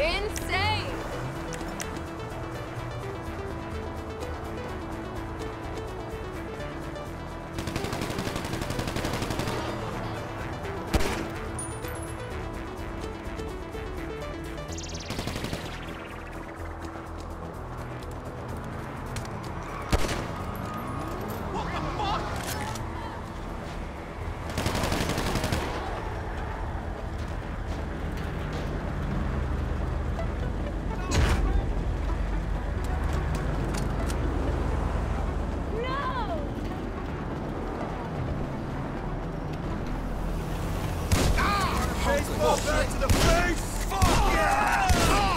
Insane! Fall back to the face! Fuck yeah!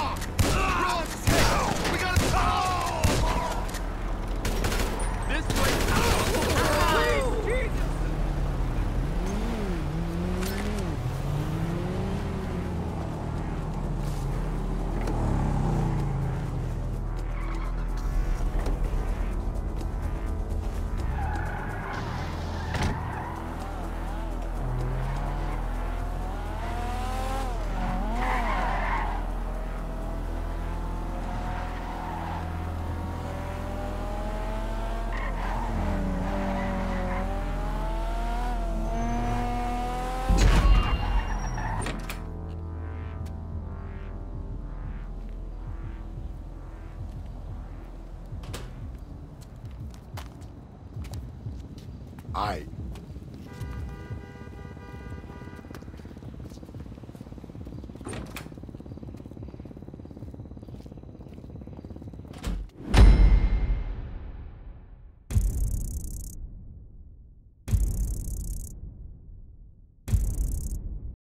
Aight.